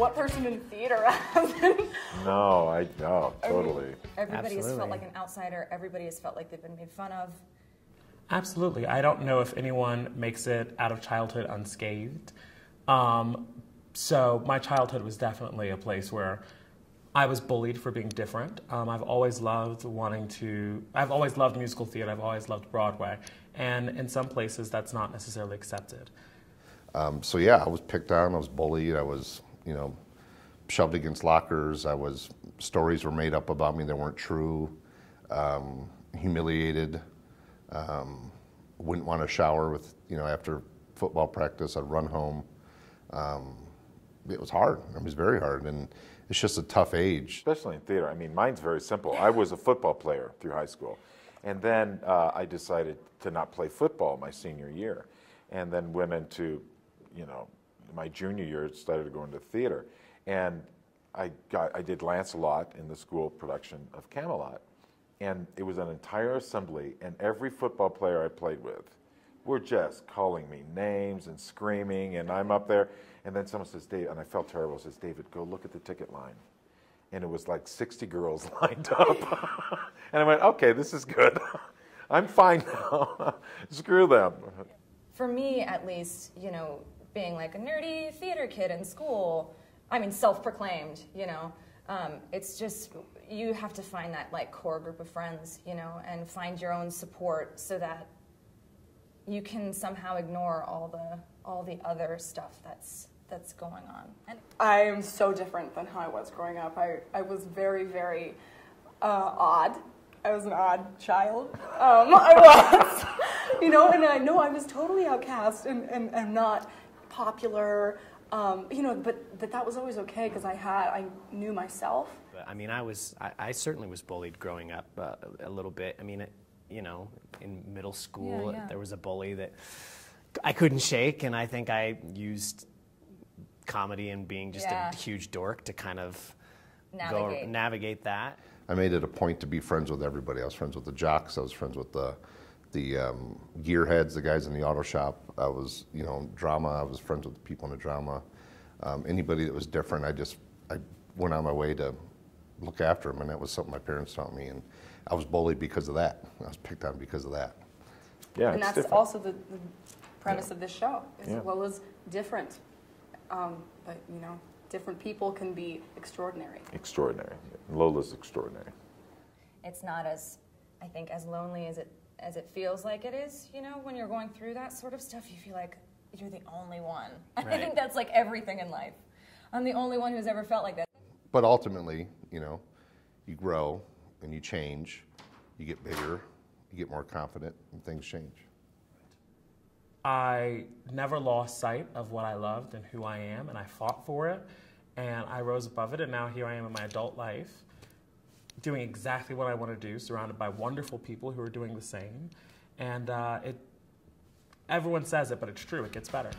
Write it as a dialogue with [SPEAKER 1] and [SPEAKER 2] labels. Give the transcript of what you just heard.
[SPEAKER 1] what person in theater hasn't?
[SPEAKER 2] No, I no, totally.
[SPEAKER 1] Everybody has felt like an outsider. Everybody has felt like they've been made fun of.
[SPEAKER 3] Absolutely. I don't know if anyone makes it out of childhood unscathed. Um, so my childhood was definitely a place where I was bullied for being different. Um, I've always loved wanting to. I've always loved musical theater. I've always loved Broadway, and in some places that's not necessarily accepted.
[SPEAKER 4] Um, so yeah, I was picked on. I was bullied. I was, you know, shoved against lockers. I was stories were made up about me that weren't true. Um, humiliated. Um, wouldn't want to shower with, you know, after football practice. I'd run home. Um, it was hard. It was very hard, and it's just a tough age.
[SPEAKER 2] Especially in theater. I mean, mine's very simple. I was a football player through high school, and then uh, I decided to not play football my senior year, and then went into, you know, my junior year started going to go into theater, and I got I did Lancelot in the school production of Camelot, and it was an entire assembly, and every football player I played with were just calling me names and screaming, and I'm up there, and then someone says, Dave, and I felt terrible, says, David, go look at the ticket line. And it was like 60 girls lined up. and I went, okay, this is good. I'm fine now. Screw them.
[SPEAKER 1] For me, at least, you know, being like a nerdy theater kid in school, I mean, self-proclaimed, you know, um, it's just you have to find that like core group of friends, you know, and find your own support so that you can somehow ignore all the all the other stuff that's that's going on. And
[SPEAKER 5] I am so different than how I was growing up. I, I was very, very uh, odd. I was an odd child. Um, I was, you know, and I know I was totally outcast and, and, and not popular, um, you know, but, but that was always okay because I had, I knew myself.
[SPEAKER 3] But, I mean, I was, I, I certainly was bullied growing up uh, a little bit. I mean, it, you know, in middle school,
[SPEAKER 1] Yeah, yeah.
[SPEAKER 3] there was a bully that I couldn't shake, and I think I used comedy and being just
[SPEAKER 1] Yeah.
[SPEAKER 3] a huge dork to kind of
[SPEAKER 1] Navigate.
[SPEAKER 3] go navigate that.
[SPEAKER 4] I made it a point to be friends with everybody. I was friends with the jocks. I was friends with the the um, gearheads, the guys in the auto shop. I was, you know, drama. I was friends with the people in the drama. Um, anybody that was different, I just I went on my way to look after them, and that was something my parents taught me. And I was bullied because of that. I was picked on because of that.
[SPEAKER 2] Yeah,
[SPEAKER 5] and that's
[SPEAKER 2] different.
[SPEAKER 5] also the, the premise of this show, is
[SPEAKER 2] Yeah.
[SPEAKER 5] well as different. Um, but, you know, different people can be extraordinary.
[SPEAKER 2] extraordinary. Lola's extraordinary.
[SPEAKER 1] it's not as I think as lonely as it as it feels like it is. You know, when you're going through that sort of stuff, you feel like you're the only one. I think that's like everything in life. I'm the only one who's ever felt like that.
[SPEAKER 4] But ultimately, you know, you grow and you change. You get bigger. You get more confident, and things change.
[SPEAKER 3] I never lost sight of what I loved and who I am, and I fought for it, and I rose above it, and now here I am in my adult life, doing exactly what I want to do, surrounded by wonderful people who are doing the same, and uh, it. Everyone says it, but it's true. It gets better.